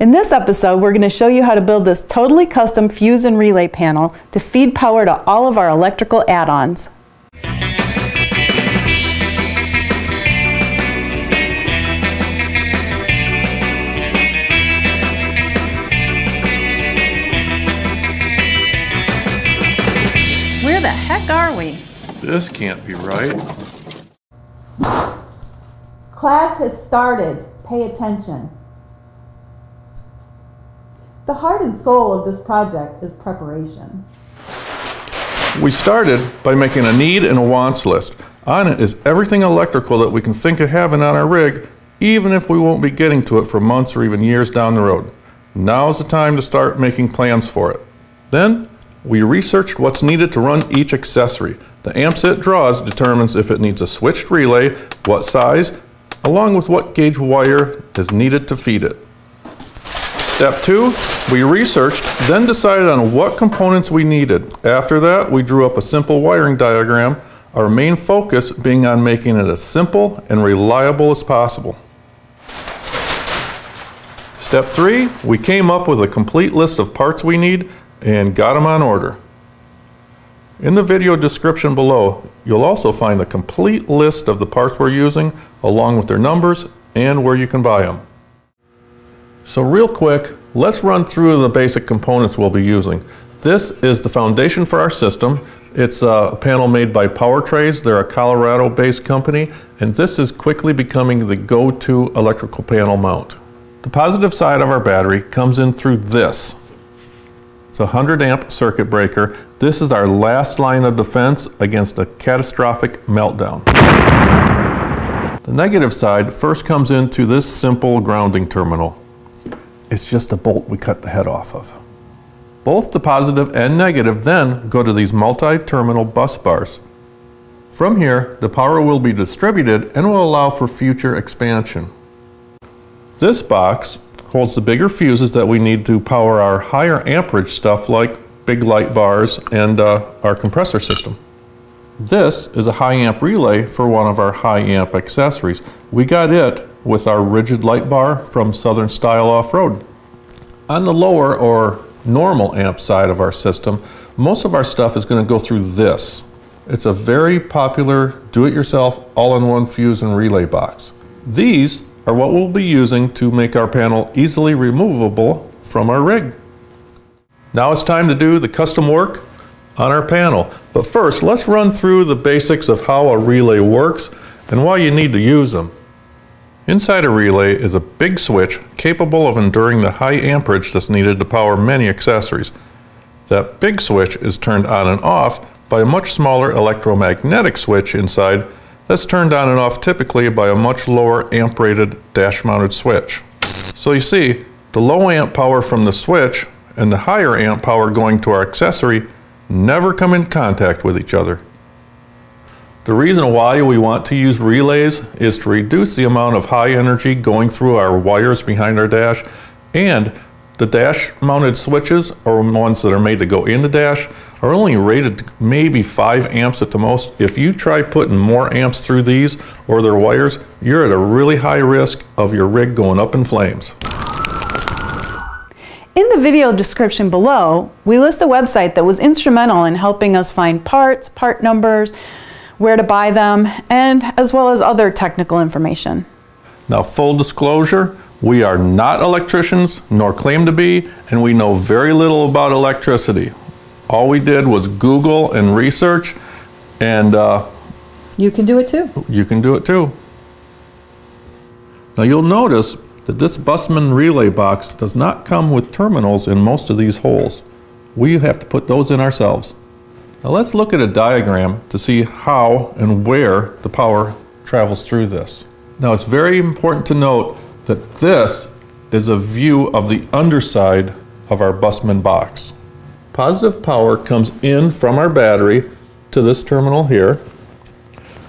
In this episode, we're going to show you how to build this totally custom fuse and relay panel to feed power to all of our electrical add-ons. Where the heck are we? This can't be right. Class has started. Pay attention. The heart and soul of this project is preparation. We started by making a need and a wants list. On it is everything electrical that we can think of having on our rig, even if we won't be getting to it for months or even years down the road. Now's the time to start making plans for it. Then, we researched what's needed to run each accessory. The amps it draws determines if it needs a switched relay, what size, along with what gauge wire is needed to feed it. Step two, we researched, then decided on what components we needed. After that, we drew up a simple wiring diagram, our main focus being on making it as simple and reliable as possible. Step three, we came up with a complete list of parts we need and got them on order. In the video description below, you'll also find the complete list of the parts we're using, along with their numbers and where you can buy them. So real quick, let's run through the basic components we'll be using. This is the foundation for our system. It's a panel made by PowerTrays. They're a Colorado-based company, and this is quickly becoming the go-to electrical panel mount. The positive side of our battery comes in through this. It's a 100 amp circuit breaker. This is our last line of defense against a catastrophic meltdown. The negative side first comes into this simple grounding terminal. It's just a bolt we cut the head off of. Both the positive and negative then go to these multi-terminal bus bars. From here, the power will be distributed and will allow for future expansion. This box holds the bigger fuses that we need to power our higher amperage stuff like big light bars and uh, our compressor system. This is a high amp relay for one of our high amp accessories. We got it with our rigid light bar from Southern Style Off-Road. On the lower or normal amp side of our system, most of our stuff is going to go through this. It's a very popular do-it-yourself all-in-one fuse and relay box. These are what we'll be using to make our panel easily removable from our rig. Now it's time to do the custom work on our panel. But first, let's run through the basics of how a relay works and why you need to use them. Inside a relay is a big switch capable of enduring the high amperage that's needed to power many accessories. That big switch is turned on and off by a much smaller electromagnetic switch inside that's turned on and off typically by a much lower amp rated dash mounted switch. So you see, the low amp power from the switch and the higher amp power going to our accessory never come in contact with each other. The reason why we want to use relays is to reduce the amount of high energy going through our wires behind our dash and the dash mounted switches or ones that are made to go in the dash are only rated maybe 5 amps at the most. If you try putting more amps through these or their wires, you're at a really high risk of your rig going up in flames. In the video description below, we list a website that was instrumental in helping us find parts, part numbers, where to buy them, and as well as other technical information. Now, full disclosure, we are not electricians, nor claim to be, and we know very little about electricity. All we did was Google and research, and uh, you can do it too. You can do it too. Now you'll notice that this Bussmann relay box does not come with terminals in most of these holes. We have to put those in ourselves. Now let's look at a diagram to see how and where the power travels through this. Now it's very important to note that this is a view of the underside of our Bussmann box. Positive power comes in from our battery to this terminal here,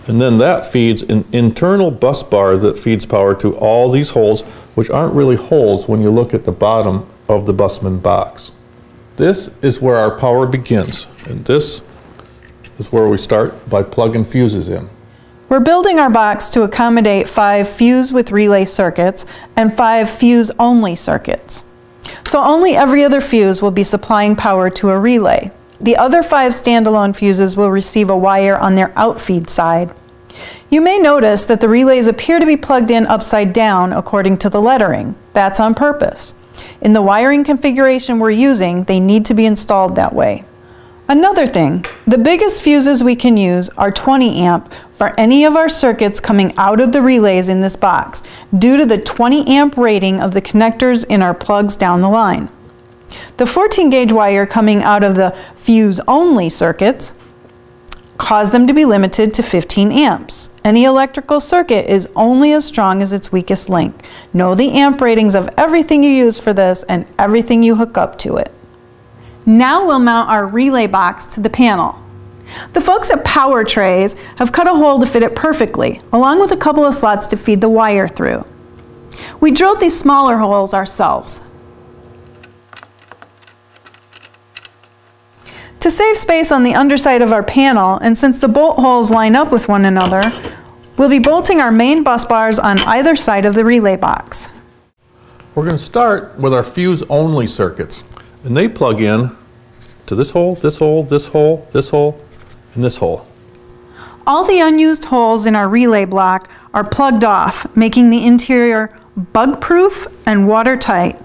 and then that feeds an internal bus bar that feeds power to all these holes, which aren't really holes when you look at the bottom of the Bussmann box. This is where our power begins, and this is where we start by plugging fuses in. We're building our box to accommodate five fuse with relay circuits and five fuse only circuits. So only every other fuse will be supplying power to a relay. The other five standalone fuses will receive a wire on their outfeed side. You may notice that the relays appear to be plugged in upside down according to the lettering. That's on purpose. In the wiring configuration we're using, they need to be installed that way. Another thing, the biggest fuses we can use are 20 amp for any of our circuits coming out of the relays in this box due to the 20 amp rating of the connectors in our plugs down the line. The 14 gauge wire coming out of the fuse only circuits cause them to be limited to 15 amps. Any electrical circuit is only as strong as its weakest link. Know the amp ratings of everything you use for this and everything you hook up to it. Now we'll mount our relay box to the panel. The folks at Power Trays have cut a hole to fit it perfectly, along with a couple of slots to feed the wire through. We drilled these smaller holes ourselves. To save space on the underside of our panel, and since the bolt holes line up with one another, we'll be bolting our main bus bars on either side of the relay box. We're going to start with our fuse only circuits. And they plug in to this hole, this hole, this hole, this hole, and this hole. All the unused holes in our relay block are plugged off, making the interior bug-proof and watertight.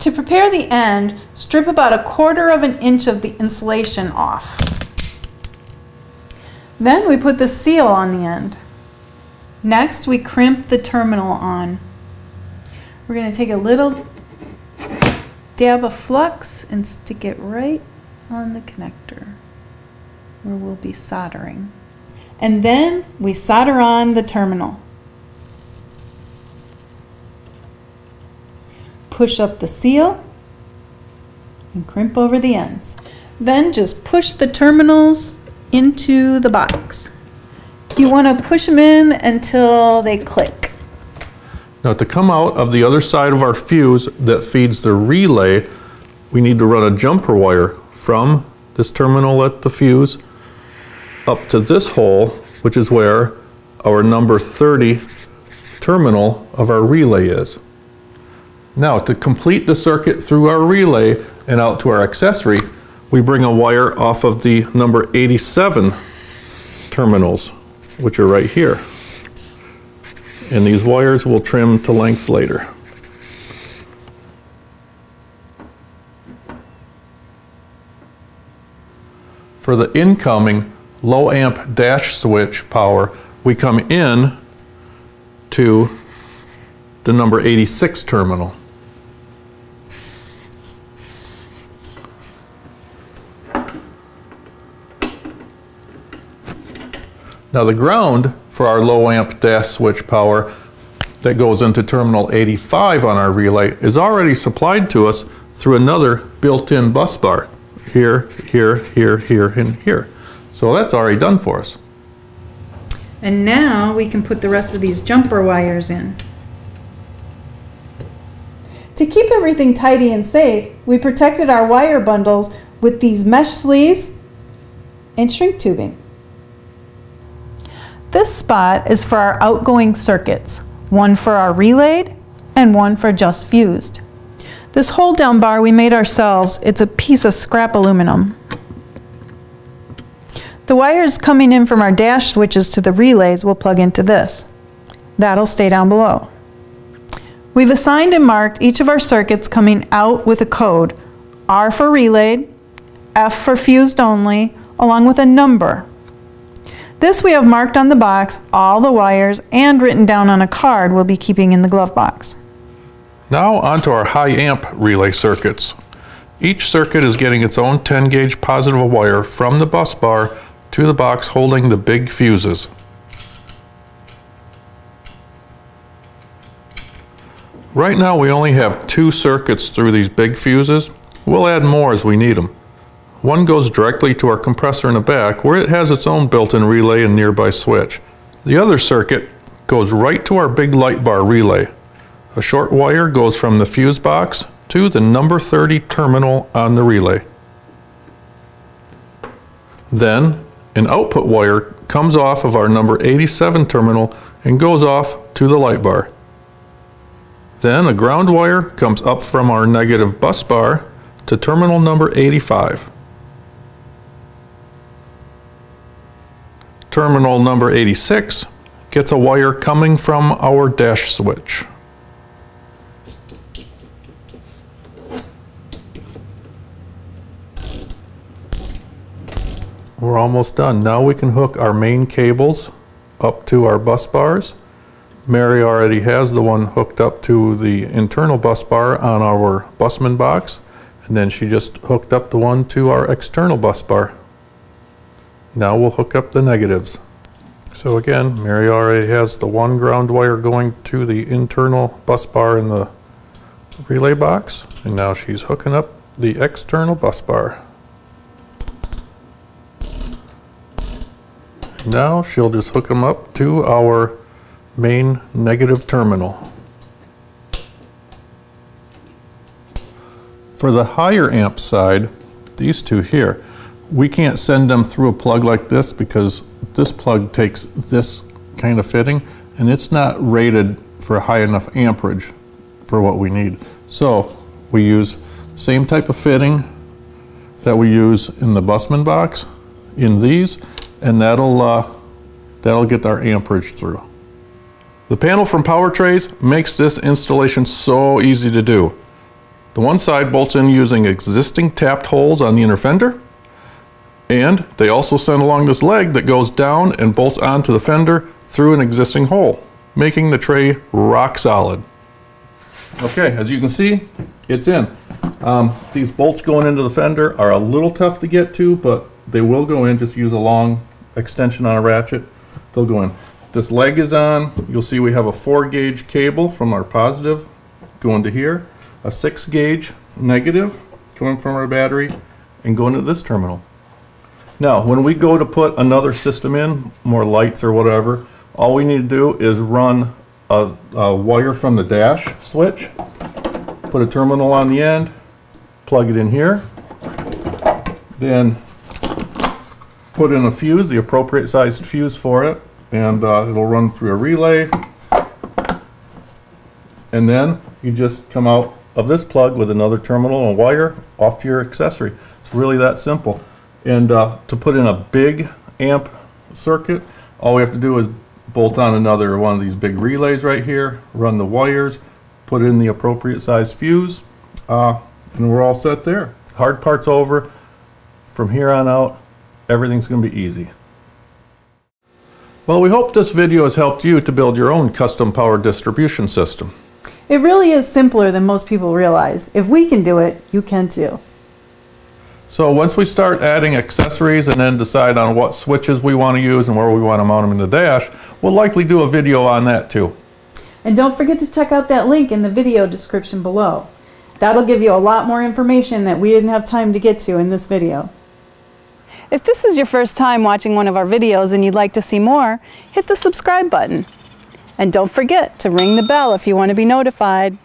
To prepare the end, strip about a quarter of an inch of the insulation off. Then we put the seal on the end. Next, we crimp the terminal on. We're going to take a little dab of flux and stick it right on the connector where we'll be soldering. And then we solder on the terminal. Push up the seal and crimp over the ends. Then just push the terminals into the box. You want to push them in until they click. Now to come out of the other side of our fuse that feeds the relay, we need to run a jumper wire from this terminal at the fuse up to this hole, which is where our number 30 terminal of our relay is. Now to complete the circuit through our relay and out to our accessory, we bring a wire off of the number 87 terminals, which are right here and these wires will trim to length later. For the incoming low amp dash switch power, we come in to the number 86 terminal. Now the ground for our low amp dash switch power that goes into terminal 85 on our relay is already supplied to us through another built-in bus bar. Here, here, here, here, and here. So that's already done for us. And now we can put the rest of these jumper wires in. To keep everything tidy and safe, we protected our wire bundles with these mesh sleeves and shrink tubing. This spot is for our outgoing circuits, one for our relayed and one for just fused. This hold down bar we made ourselves, it's a piece of scrap aluminum. The wires coming in from our dash switches to the relays will plug into this. That'll stay down below. We've assigned and marked each of our circuits coming out with a code, R for relayed, F for fused only, along with a number this we have marked on the box, all the wires, and written down on a card we'll be keeping in the glove box. Now onto our high amp relay circuits. Each circuit is getting its own 10 gauge positive wire from the bus bar to the box holding the big fuses. Right now we only have two circuits through these big fuses. We'll add more as we need them. One goes directly to our compressor in the back where it has its own built-in relay and nearby switch. The other circuit goes right to our big light bar relay. A short wire goes from the fuse box to the number 30 terminal on the relay. Then an output wire comes off of our number 87 terminal and goes off to the light bar. Then a ground wire comes up from our negative bus bar to terminal number 85. Terminal number 86 gets a wire coming from our dash switch. We're almost done. Now we can hook our main cables up to our bus bars. Mary already has the one hooked up to the internal bus bar on our Bussmann box. And then she just hooked up the one to our external bus bar. Now we'll hook up the negatives. So again, Mary already has the one ground wire going to the internal bus bar in the relay box. And now she's hooking up the external bus bar. Now she'll just hook them up to our main negative terminal. For the higher amp side, these two here, we can't send them through a plug like this because this plug takes this kind of fitting and it's not rated for a high enough amperage for what we need. So we use same type of fitting that we use in the Bussmann box in these and that'll, uh, that'll get our amperage through. The panel from PowerTrays makes this installation so easy to do. The one side bolts in using existing tapped holes on the inner fender, and they also send along this leg that goes down and bolts onto the fender through an existing hole, making the tray rock solid. Okay, as you can see, it's in. Um, these bolts going into the fender are a little tough to get to, but they will go in. Just use a long extension on a ratchet. They'll go in. This leg is on. You'll see we have a four gauge cable from our positive going to here, a six gauge negative coming from our battery and going to this terminal. Now, when we go to put another system in, more lights or whatever, all we need to do is run a, a wire from the dash switch, put a terminal on the end, plug it in here, then put in a fuse, the appropriate sized fuse for it, and uh, it'll run through a relay. And then you just come out of this plug with another terminal and wire off to your accessory. It's really that simple. And uh, to put in a big amp circuit, all we have to do is bolt on another one of these big relays right here, run the wires, put in the appropriate size fuse, uh, and we're all set there. Hard part's over. From here on out, everything's going to be easy. Well, we hope this video has helped you to build your own custom power distribution system. It really is simpler than most people realize. If we can do it, you can too. So once we start adding accessories and then decide on what switches we want to use and where we want to mount them in the dash, we'll likely do a video on that too. And don't forget to check out that link in the video description below. That'll give you a lot more information that we didn't have time to get to in this video. If this is your first time watching one of our videos and you'd like to see more, hit the subscribe button. And don't forget to ring the bell if you want to be notified.